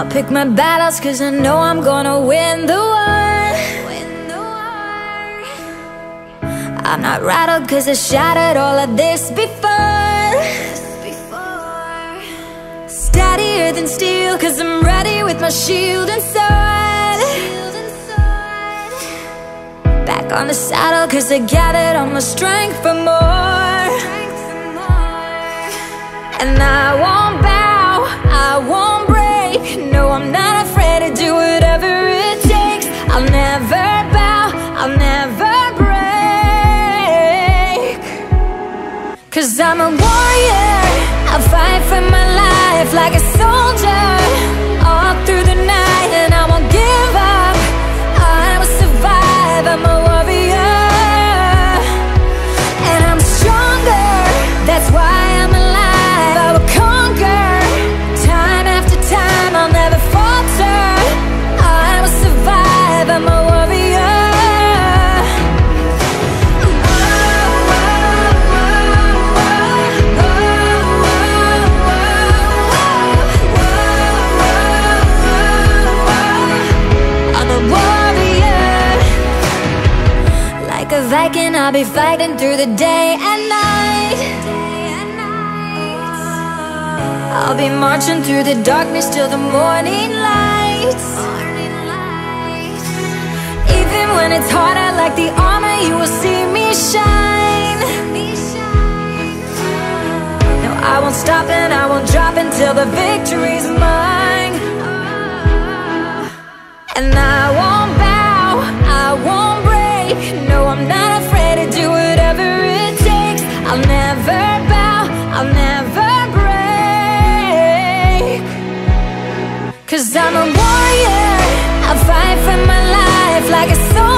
I'll pick my battles cause I know I'm gonna win the war. I'm not rattled cause I shattered all of this before. Steadier than steel cause I'm ready with my shield and sword. Back on the saddle cause I gathered all my strength for more. And I won't Cause I'm a warrior. I'll fight for my life Viking I'll be fighting through the day and night. I'll be marching through the darkness till the morning light. Even when it's harder like the armor you will see me shine. No, I won't stop and I won't drop until the victory's mine. And I I'm a warrior. I'll fight for my life like a soldier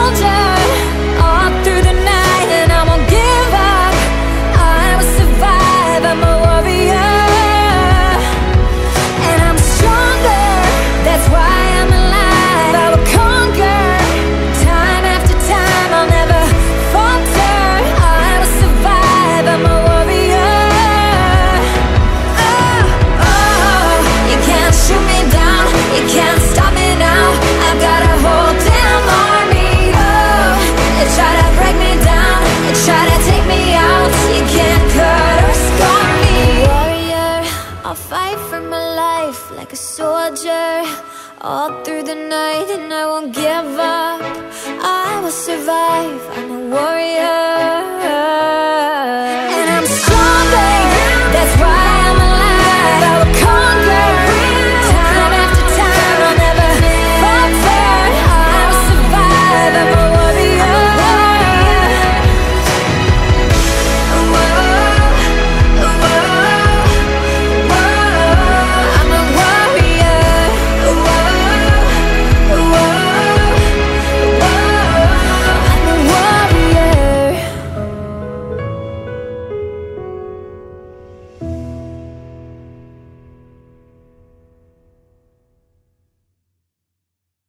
for my life like a soldier All through the night and I won't give up. I will survive, I'm